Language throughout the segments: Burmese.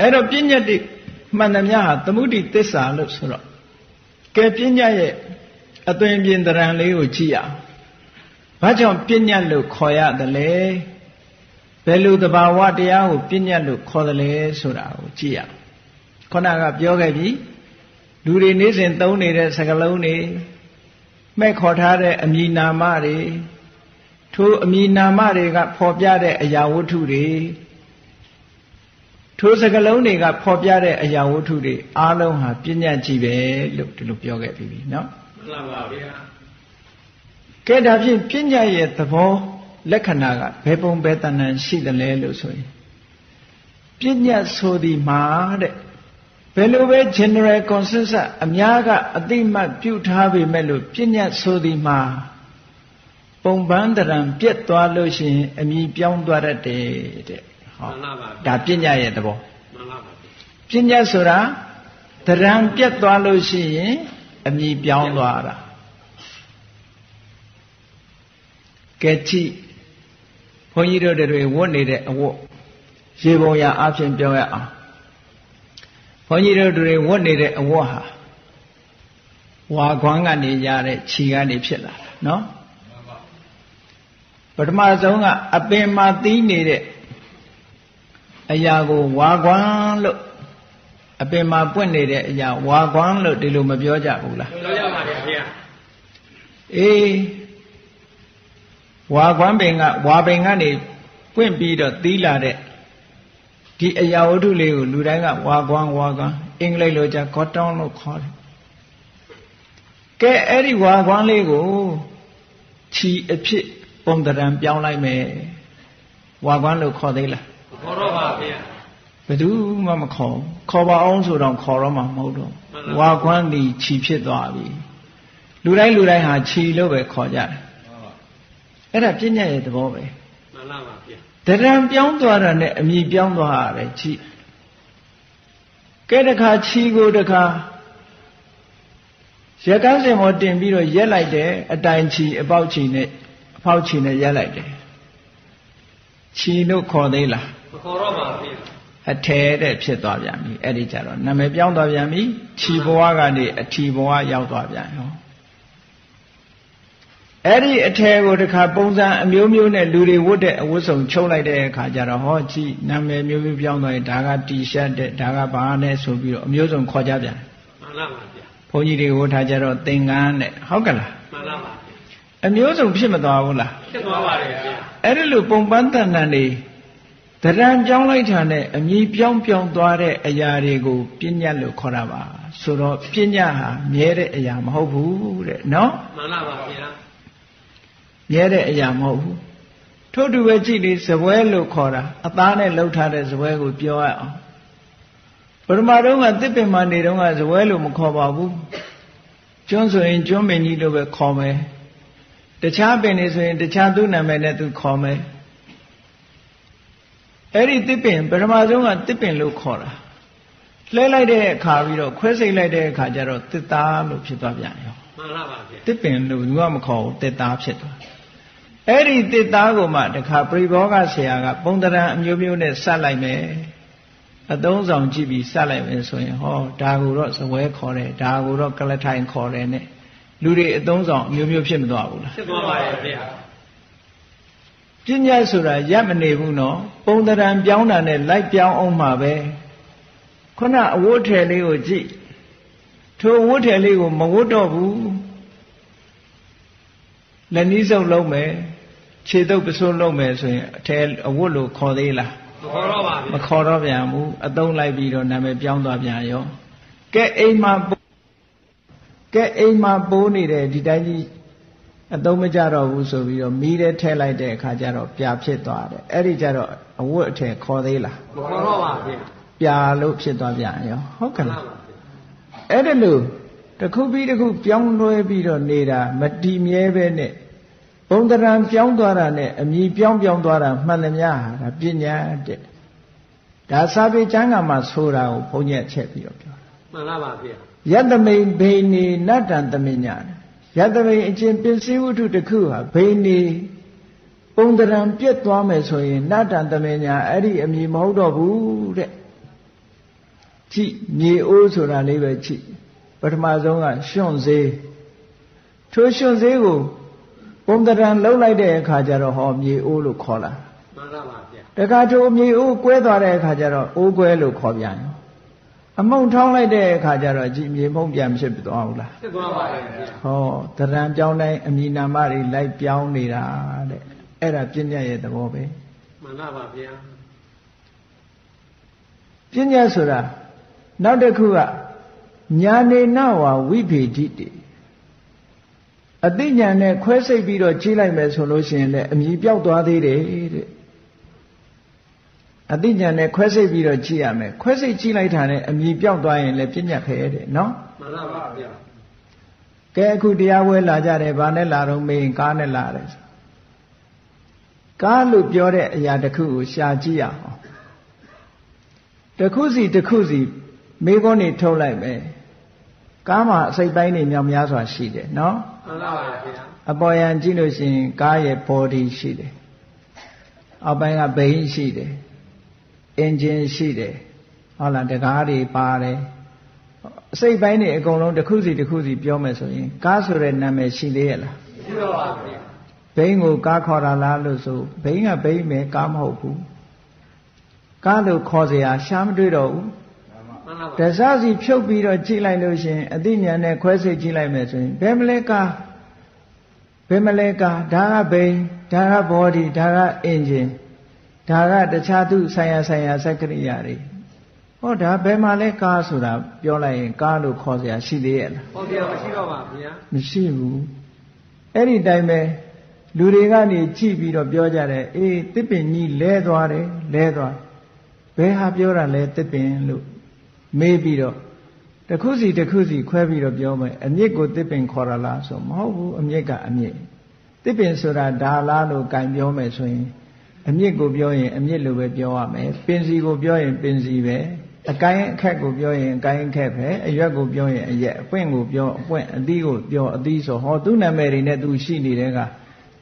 အဲ့တော့ပညာတိမှန်သမျှဟာသမုဒိသစ္စာလို့ဆိုတော့ကဲပညာရဲ့အသွင်ပြင်တရံလေးကိုကြည့်ရအောင်ဘာကြောင့်ပညာလို့ခေါ်ရတယ်လဲဘယ်လိုတဘာဝတရားကိုပညာလို့ခေါ်တယ်လဲဆိုတာကိုကြည့်ရအောင်ခုနကပြောခဲ့ပြီလူတွေနေ့စဉ်သုံးနေတဲ့စကားလုံးတွေမဲ့ခေါ်ထားတဲ့အမည်နာမတွေထိုအမည်နာမတွေက ဖော်ပြတဲ့အရာဝတ္ထုတွေ ထိုစကလုံးတွေကဖော်ပြတဲ့အရာဝတ္ထုတွေအားလုံးဟာပညာကြည့်ပဲလို့ဒီလိုပြောခဲ့ပြီးပြီเนาะမှန်ပါဗျာကဲဒါဖြင့်ပညာရဲ့သဘောလက္ခဏာကဘယ်ပုံဘယ်တဏ္ဍရှိတယ်လဲလို့ဆိုရင်ပညာဆိုသည်မှာတဲ့ဘယ်လိုပဲ general consensus အများကအတိမတ်ပြုထားပေမဲ့လို့ပညာဆိုသည်မှာပုံပန်းတရံပြက်သွားလို့ရှိရင်အမိပြောင်းသွားတတ်တယ်တဲ့ဟော ဒါပညာရဲ့သဘောမှန်ပါပါပညာဆိုတာတရံပြက်သွားလို့ရှိရင်အမိပြောင်းသွားတာကဲကြည့်ဘုန်းကြီးတို့တွေဝတ်နေတဲ့အဝတ်ရေပုံရအဖြစ်ပြောရအောင်ဘုန်းကြီးတို့တွေဝတ်နေတဲ့အဝတ်ဟာဝါခွမ်းကနေရတဲ့ခြီကနေဖြစ်လာတာနော်ပထမဆုံးကအပင်မှာသီးနေတဲ့ အရာကိုဝါခွမ်းလို့အပင်မှာပွင့်နေတဲ့အရာဝါခွမ်းလို့ဒီလိုမပြောကြဘူးလားပြောကြပါဗျာဗျာအေးဝါခွမ်းပင်ကဝါပင်ကနေပွင့်ပြီးတော့သီးလာတဲ့ဒီအရာဝတ္ထုလေးကိုလူတိုင်းကဝါကွမ်းဝါကွမ်းအင်္ဂလိပ်လိုကြ cotton လို့ခေါ်တယ်ကဲအဲ့ဒီဝါကွမ်းလေးကိုခြီအဖြစ်ပုံတရံပြောင်းလိုက်မယ်ဝါကွမ်းလို့ခေါ်သေးလား ခေါ်တော့ပါဗျာဘယ်သူမှမခေါ်ခေါ်ပါအောင်ဆိုတော့ခေါ်တော့မှမဟုတ်တော့ဝါကွမ်းဒီခြီဖြစ်သွားပြီလူတိုင်းလူတိုင်းဟာခြီလို့ပဲခေါ်ကြတယ်အဲ့ဒါပြဉ္ညာရဲ့သဘောပဲမှန်ပါပါဗျာတရံပြောင်းသွားတာနဲ့အမိပြောင်းသွားရတယ်ခြီကဲတခါခြီကိုတခါရကန်းစင်မောတင်ပြီးတော့ရက်လိုက်တယ်အတိုင်ခြီအပေါက်ခြီနဲ့အပေါက်ခြီနဲ့ရက်လိုက်တယ်ခြီလို့ခေါ်သေးလား မခေါ်တော့ပါဘူးအထဲတဲ့ဖြစ်သွားပြန်ပြီအဲ့ဒီကြတော့နာမည်ပြောင်းသွားပြန်ပြီခြီဘဝကနေအထီဘဝရောက်သွားပြန်ရောအဲ့ဒီအထယ်ကိုတခါပုံစံအမျိုးမျိုးနဲ့လူတွေဝတ်တဲ့အဝတ်စုံချုပ်လိုက်တဲ့အခါကျတော့ဟောကြည့်နာမည်မျိုးမျိုးပြောင်းသွားရင်ဒါကတီရှပ်တဲ့ဒါကဘာနဲ့ဆိုပြီးတော့အမျိုးစုံခေါ်ကြပြန်မှန်ပါပါဗျာဘုန်းကြီးတွေဝတ်ထားကြတော့သင်္ကန်းနဲ့ဟုတ်ကလားမှန်ပါပါအမျိုးစုံဖြစ်မသွားဘူးလားဖြစ်သွားပါတယ်ဗျာအဲ့ဒီလိုပုံပန်းတန်တန်နေ တရံပြောင်းလိုက်တာနဲ့အမြည်ပြောင်းပြောင်းသွားတဲ့အရာတွေကိုပညာလို့ခေါ်တာပါဆိုတော့ပညာဟာမြဲတဲ့အရာမဟုတ်ဘူးတဲ့နော်မှန်ပါပါဗျာမြဲတဲ့အရာမဟုတ်ဘူးထို့တူပဲကြည့်လေဇပွဲလို့ခေါ်တာအသားနဲ့လှုပ်ထားတဲ့ဇပွဲကိုပြောရအောင်ပရမတုံးကတစ်ပင်မှနေတုံးကဇပွဲလို့မခေါ်ပါဘူးကျွန်းဆိုရင်ကျွန်းပင်ကြီးလို့ပဲခေါ်မယ်တခြားပင်တွေဆိုရင်တခြားသူ့နာမည်နဲ့သူခေါ်မယ် အဲ့ဒီတစ်ပင်ပရမတုံးကတစ်ပင်လို့ခေါ်တာလှဲလိုက်တဲ့အခါပြီးတော့ခွဲစိတ်လိုက်တဲ့အခါကျတော့တစ်သားလို့ဖြစ်သွားပြန်ရောမှန်ပါပါဗျတစ်ပင်လို့ဘူးကမခေါ်ဘူးတစ်သားဖြစ်သွားအဲ့ဒီတစ်သားကိုမှတခါပရိဘောဂဆရာက ပုံတရံအမျိုးမျိုးနဲ့စက်လိုက်မယ်အသုံးဆောင်ကြည့်ပြီးစက်လိုက်မယ်ဆိုရင်ဟောဒါကိုတော့ဇပွဲခေါ်တယ်ဒါကိုတော့ကလထိုင်ခေါ်တယ်နဲ့လူတွေအသုံးဆောင်အမျိုးမျိုးဖြစ်မသွားဘူးလားဖြစ်သွားပါရဲ့ဗျာ ပညာဆိုတာရပ်မနေဘူးနော်ပုံတရံပြောင်းတာနဲ့လိုက်ပြောင်းအောင်မှာပဲခုနအဝတ်ထည်လေးကိုကြည့်ထိုအဝတ်ထည်လေးကိုမဝတ်တော့ဘူးလက်နီးစုပ်လုံးမယ်ခြေတုပ်ပစိုးလုံးမယ်ဆိုရင်အထဲအဝတ်လို့ခေါ်သေးလားမခေါ်တော့ပါဘူးမခေါ်တော့ပြန်ဘူးအသုံးလိုက်ပြီးတော့နာမည်ပြောင်းသွားပြန်ရောကဲအိမ်မှာကဲအိမ်မှာပိုးနေတဲ့ဒီတိုင်းကြီး အသုံးမကြတော့ဘူးဆိုပြီးတော့မီးထဲထည့်လိုက်တဲ့အခါကျတော့ပြာဖြစ်သွားတယ်အဲ့ဒီကျတော့အဝတ်အထည်ခေါ်သေးလားမခေါ်တော့ပါဘူးပြာလို့ဖြစ်သွားပြန်ရောဟုတ်ကလားအဲ့ဒါလို့တစ်ခုပြီးတစ်ခုပြောင်းလဲပြီးတော့နေတာမတည်မြဲပဲနဲ့ဘုံတရံပြောင်းသွားတာနဲ့အမိပြောင်းပြောင်းသွားတာမှန်သမျှဟာဒါပညာတဲ့ဒါစာပေကျမ်းဂန်မှာဆိုတာကိုဘုန်းကြီးချက်ပြီးတော့ပြောတာမှန်ပါပါဗျာယတမိန်ဘိနေနတ္တံတမညာ ယတမိန်အချင်းပစ္စည်းဝတ္ထုတစ်ခုဟာဘိနေပုံတရံပြက်သွားမယ်ဆိုရင်နတ္တံတမညာအဲ့ဒီအမိမဟုတ်တော့ဘူးတဲ့ကြည့်မြေအိုးဆိုတာလေးပဲကြည့်ပထမဆုံးကရွှွန့်စေးထိုရွှွန့်စေးကိုပုံတရံလှုပ်လိုက်တဲ့အခါကျတော့ဟောမြေအိုးလို့ခေါ်လာမှန်ပါပါဗျာတခါထိုမြေအိုးကွဲသွားတဲ့အခါကျတော့အိုးကွဲလို့ခေါ်ပြန်ရော အမုံထောင်းလိုက်တဲ့အခါကျတော့ကြည်မြေမုံပြန်ဖြစ်သွားဘူးလားဖြစ်သွားပါရဲ့ဗျာဟောတရံပြောင်းတိုင်းအမိနာမတွေလိုက်ပြောင်းနေတာတဲ့အဲ့ဒါပြဉ္ညာရဲ့သဘောပဲမှန်ပါပါဗျာပြဉ္ညာဆိုတာနောက်တစ်ခုကညာနေနဝဝိဖေတိတိအသိဉာဏ်နဲ့ခွဲစိတ်ပြီးတော့ကြီးလိုက်မယ်ဆိုလို့ရှိရင်လည်းအမြည်ပြောက်သွားသေးတယ်တဲ့ အသိဉာဏ်နဲ့ခွဲစိတ်ပြီးတော့ကြီးရမယ်ခွဲစိတ်ကြီးလိုက်တာနဲ့အမြည်ပြောက်သွားရင်လည်းပြဉ္ညာခဲတဲ့နော်မှန်ပါပါဗျာကဲအခုတရားဝဲလာကြတယ်ဗာနဲ့လာတော့မေးရင်ကားနဲ့လာတယ်ဆိုကားလို့ပြောတဲ့အရာတစ်ခုကိုရှာကြည့်ရအောင်တစ်ခုစီတစ်ခုစီမေးခွန်းနေထုတ်လိုက်မယ်ကားမှာအစိတ်ပိုင်းတွေမြောက်များစွာရှိတယ်နော်မှန်ပါပါဗျာအပေါ်ယံကြည့်လို့ရှိရင်ကားရဲ့ body ရှိတယ်အောက်ပိုင်းကဘိန်းရှိတယ် engine ရှိတယ်ဟုတ်လားတကားတွေပါတယ်အစိတ်ပိုင်းတွေအကုန်လုံးတစ်ခုစီတစ်ခုစီပြောမယ်ဆိုရင်ကားဆိုတဲ့နာမည်ရှိသေးရဲ့လား ရှိတော့ပါဗျာ ဘိန်းကိုကားခေါ်တာလားလို့ဆိုဘိန်းကဘိန်းပဲကားမဟုတ်ဘူးကားလို့ခေါ်เสียရှားမတွေ့တော့ဘူး မှန်ပါပါ တစားစီဖြုတ်ပြီးတော့ကြည့်လိုက်လို့ရှရင်အသိဉာဏ်နဲ့ခွဲစိတ်ကြည့်လိုက်မယ်ဆိုရင်ဘယ်မလဲကားဘယ်မလဲကားဒါကဘိန်းဒါက body ဒါက engine ဒါကတခြားသူဆိုင်ရာဆိုင်ရာစက္ကရိယာတွေဟောဒါဘယ်မှာလဲကားဆိုတာပြောလိုက်ရင်ကားလို့ခေါ်စရာရှိသေးရဲ့လားဟုတ်ကဲ့မရှိတော့ပါဗျာမရှိဘူးအဲ့ဒီတိုင်းပဲလူတွေကနေကြည့်ပြီးတော့ပြောကြတယ်အေးတစ်ပင်ကြီးလဲသွားတယ်လဲသွားဘယ်ဟာပြောတာလဲတစ်ပင်လို့မေးပြီးတော့တခုစီတခုစီခွဲပြီးတော့ပြောမယ်အမြင့်ကိုတစ်ပင်ခေါ်ရလားဆိုမဟုတ်ဘူးအမြင့်ကအမြင့်တစ်ပင်ဆိုတာဒါလားလို့ကင်ပြောမယ်ဆိုရင် အမြင့်ကိုပြောရင်အမြင့်လို့ပဲပြောရမယ်ပင်စီကိုပြောရင်ပင်စီပဲအကိုင်းအခက်ကိုပြောရင်အကိုင်းအခက်ပဲအရွက်ကိုပြောရင်အရက်အပွင့်ကိုပြောအပွင့်အသီးကိုပြောအသီးဆိုဟောသူ့နာမည်တွေနဲ့သူရှိနေတဲ့က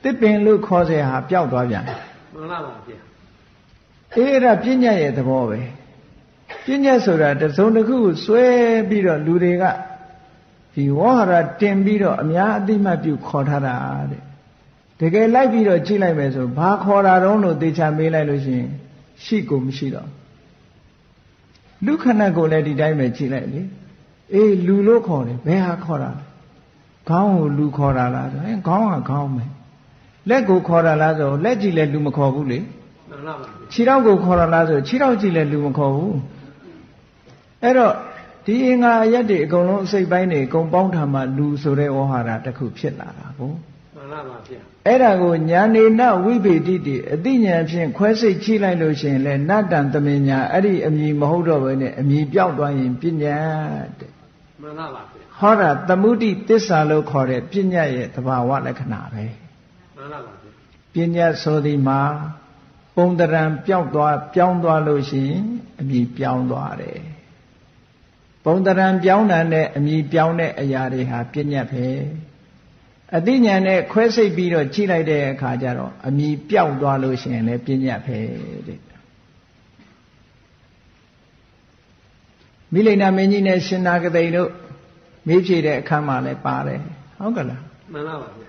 တစ်ပင်လို့ခေါ်เสียဟာပျောက်သွားပြန်တယ် မှန်ပါပါဗျာ အေးအဲ့ဒါပြဉ္ညာရဲ့သဘောပဲပြဉ္ညာဆိုတာတစ်စုံတစ်ခုကိုစွဲပြီးတော့လူတွေကဒီဝဟရတင်ပြီးတော့အများအသိမှတ်ပြုခေါ်ထားတာတဲ့ တကယ်လိုက်ပြီးတော့ကြည့်လိုက်မယ်ဆိုဘာခေါ်တာတုံးလို့သေချာမေးလိုက်လို့ရှိရင်ရှိကိုမရှိတော့လူခဏကိုလည်းဒီတိုင်းပဲကြည့်လိုက်လေအေးလူလို့ခေါ်တယ်ဘယ်ဟာခေါ်တာလဲခေါင်းကိုလူခေါ်တာလားဆိုရင်ခေါင်းကခေါင်းပဲလက်ကိုခေါ်တာလားဆိုလက်ကြည့်လဲလူမခေါ်ဘူးလေမှန်ပါပါဗျာခြေထောက်ကိုခေါ်ရလားဆိုခြေထောက်ကြည့်လဲလူမခေါ်ဘူးအဲ့တော့ဒီအင်္ဂါအရက်တွေအကုန်လုံးအစိတ်ပိုင်းတွေအကုန်ပေါင်းထားမှလူဆိုတဲ့ဝဟာရတစ်ခုဖြစ်လာတာကို မှန်ပါပါဗျာအဲ့ဒါကိုညာနေနဝိပေတိတိအတိညာဖြင့်ခွဲစိတ်ချိလိုက်လို့ရှိရင်လဲနတ္တံသမင်ညာအဲ့ဒီအမည်မဟုတ်တော့ဘဲနဲ့အမည်ပြောက်သွားရင်ပညာတဲ့မှန်ပါပါဗျာဟောတာသမုဒိသစ္စာလို့ခေါ်တဲ့ပညာရဲ့သဘာဝလက္ခဏာပဲမှန်ပါပါဗျာပညာဆိုသည်မှာပုံတရံပျောက်သွားပြောင်းသွားလို့ရှိရင်အမည်ပြောင်းသွားတယ်ပုံတရံပြောင်းတာနဲ့အမည်ပြောင်းတဲ့အရာတွေဟာပညာပဲ အသိဉာဏ်နဲ့ခွဲစိတ်ပြီးတော့ကြည့်လိုက်တဲ့အခါကျတော့အမည်ပြောက်သွားလို့ရှိရင်လည်းပညာပဲတဲ့မိလိန်နာမင်းကြီးနဲ့ရှင်နာဂတိန်တို့မေးဖြေတဲ့အခါမှာလည်းပါတယ်ဟုတ်ကလားမှန်ပါပါဗျာ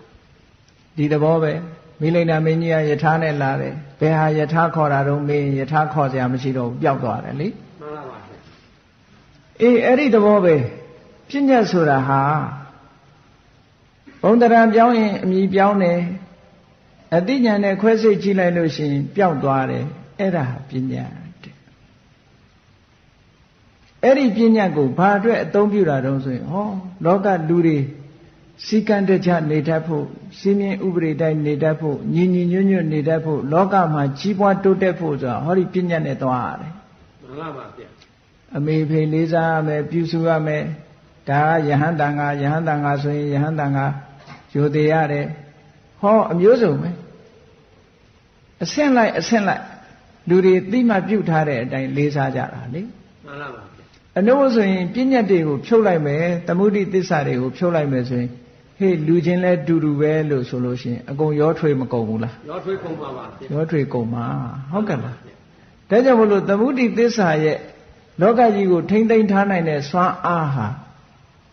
ဒီသဘောပဲမိလိန်နာမင်းကြီးကယထာနဲ့လာတယ်ဘယ်ဟာယထာခေါ်တာတော့မေးရင်ယထာခေါ်စရာမရှိတော့ဘူးပျောက်သွားတယ်လေမှန်ပါပါဗျာအေးအဲ့ဒီသဘောပဲပြဉ္ညာဆိုတာဟာ ဘုံတရံပြောင်းရင်အမြည်ပြောင်းတယ်အတိညာနဲ့ခွဲစိတ်ကြည့်လိုက်လို့ရှိရင်ပျောက်သွားတယ်အဲ့ဒါဟာပညာတဲ့အဲ့ဒီပညာကိုဘာအတွက်အသုံးပြုတာတုံးဆိုရင်ဟောလောကလူတွေစီကံတကြနေတတ်ဖို့စီမင်းဥပဒေတိုင်းနေတတ်ဖို့ညီညီညွတ်ညွတ်နေတတ်ဖို့လောကမှာကြီးပွားတိုးတက်ဖို့ဆိုတာဟောဒီပညာနဲ့သွားရတယ်မှန်ပါပါဗျာအမေဖေလေးစားရမယ်ပြုစုရမယ်ဒါကယဟန်တန်ကယဟန်တန်ကဆိုရင်ယဟန်တန်က ယူသေးရတယ်ဟောအမျိုးစုံပဲအဆင့်လိုက်အဆင့်လိုက်လူတွေသိမှပြုတ်ထားတဲ့အတိုင်းလေးစားကြတာလေမှန်ပါပါဗျာအနုဆိုရင်ပြဉ္ညတ်တွေကိုဖြုတ်လိုက်မယ်သမုဒိသစ္စာတွေကိုဖြုတ်လိုက်မယ်ဆိုရင်ဟေးလူချင်းလဲတူတူပဲလို့ဆိုလို့ရှိရင်အကုန်ရောထွေးမကုန်ဘူးလားရောထွေးကုန်ပါပါဗျာရောထွေးကုန်မှာဟုတ်ကဲ့လားဒါကြောင့်မလို့သမုဒိသစ္စာရဲ့လောကကြီးကိုထိမ့်သိမ်းထားနိုင်တဲ့စွမ်းအားဟာ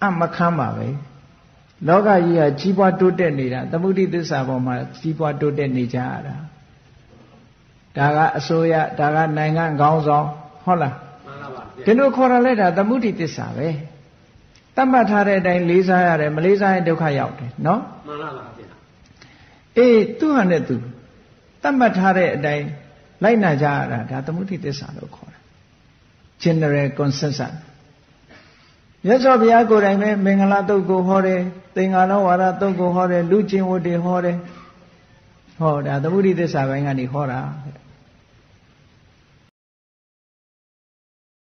အမခမ်းပါပဲ လောကကြီးကကြီးပွားတိုးတက်နေတာသမုဒိသစ္စာပေါ်မှာကြီးပွားတိုးတက်နေကြရတာဒါကအစိုးရဒါကနိုင်ငံခေါင်းဆောင်ဟုတ်လားမှန်လားပါဗျာဒီလိုခေါ်ရလဲဒါသမုဒိသစ္စာပဲတတ်မှတ်ထားတဲ့အတိုင်းလေးစားရတယ်မလေးစားရင်ဒုက္ခရောက်တယ်နော်မှန်လားပါဗျာအေးသူ့ဟာနဲ့သူတတ်မှတ်ထားတဲ့အတိုင်းလိုက်နာကြရတာဒါသမုဒိသစ္စာလို့ခေါ်တာ general consensus မြတ်စွာဘုရားကိုယ်တိုင်ပဲမင်္ဂလာတုတ်ကိုဟောတယ်သင်္ဃာလောဝါဒတုတ်ကိုဟောတယ်လူကျင်ဝတ်တွေဟောတယ်ဟောဒါသမုဒိသစ္စာဘိုင်းကနေဟောတာ